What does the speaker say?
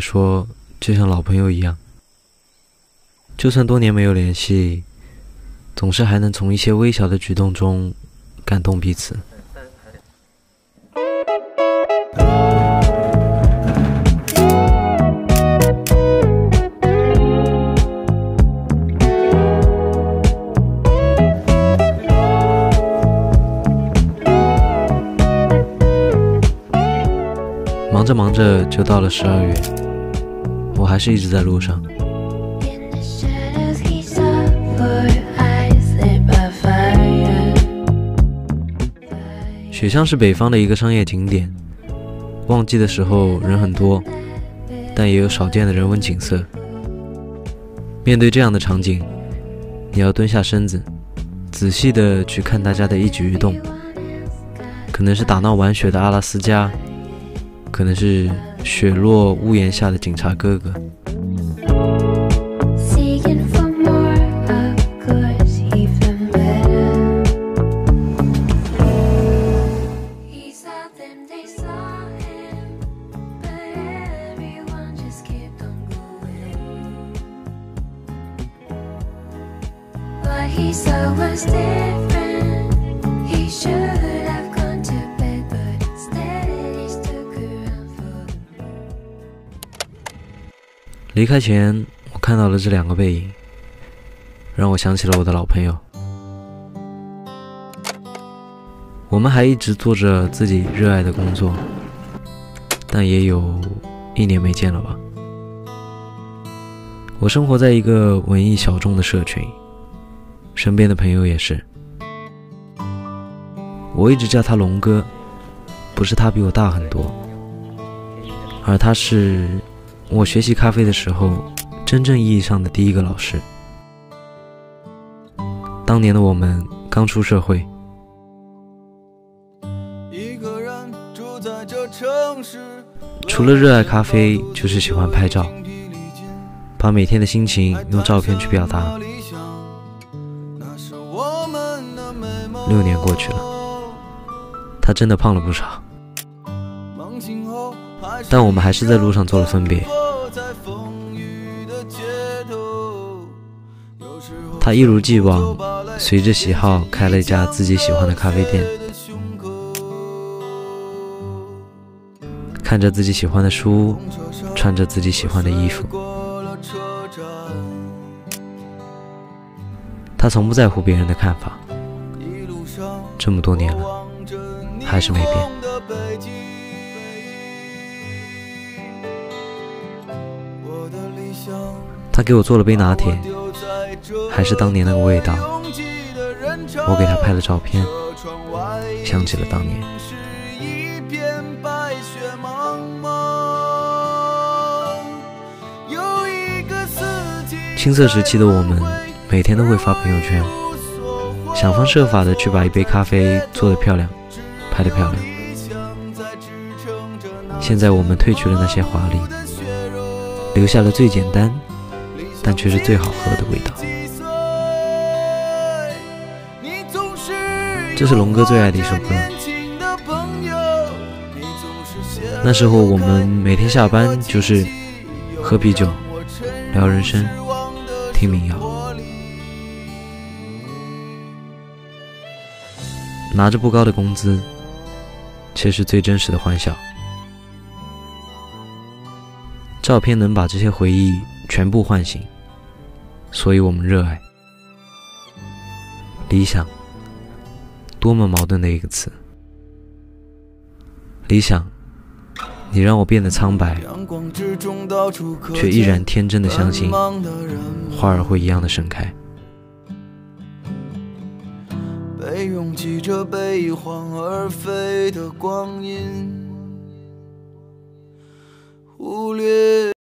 说，就像老朋友一样。就算多年没有联系，总是还能从一些微小的举动中感动彼此。忙着忙着就到了十二月，我还是一直在路上。雪乡是北方的一个商业景点，旺季的时候人很多，但也有少见的人文景色。面对这样的场景，你要蹲下身子，仔细的去看大家的一举一动，可能是打闹玩雪的阿拉斯加，可能是雪落屋檐下的警察哥哥。离开前，我看到了这两个背影，让我想起了我的老朋友。我们还一直做着自己热爱的工作，但也有一年没见了吧。我生活在一个文艺小众的社群，身边的朋友也是。我一直叫他龙哥，不是他比我大很多，而他是。我学习咖啡的时候，真正意义上的第一个老师。当年的我们刚出社会，除了热爱咖啡，就是喜欢拍照，把每天的心情用照片去表达。六年过去了，他真的胖了不少，但我们还是在路上做了分别。他一如既往，随着喜好开了一家自己喜欢的咖啡店，看着自己喜欢的书，穿着自己喜欢的衣服。他从不在乎别人的看法，这么多年了，还是没变。他给我做了杯拿铁。还是当年那个味道，我给他拍了照片，想起了当年。青涩时期的我们，每天都会发朋友圈，想方设法的去把一杯咖啡做得漂亮，拍得漂亮。现在我们褪去了那些华丽，留下了最简单，但却是最好喝的味道。这是龙哥最爱的一首歌。那时候我们每天下班就是喝啤酒、聊人生、听民谣，拿着不高的工资，却是最真实的欢笑。照片能把这些回忆全部唤醒，所以我们热爱理想。多么矛盾的一个词！理想，你让我变得苍白，却依然天真的相信花儿会一样的盛开。被拥挤着而飞的光阴，忽略。